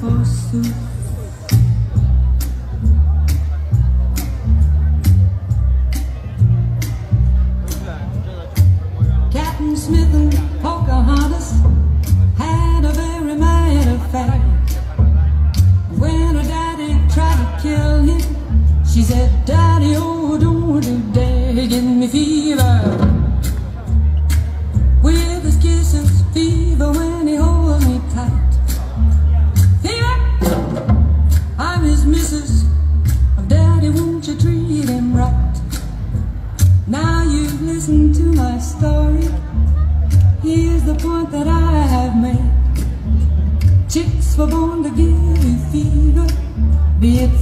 force to Captain Smith and Pocahontas had a very mad affair. When her daddy tried to kill him, she said, you listen to my story. Here's the point that I have made. Chicks were born to give you fever, be it